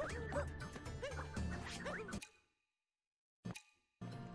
Huh?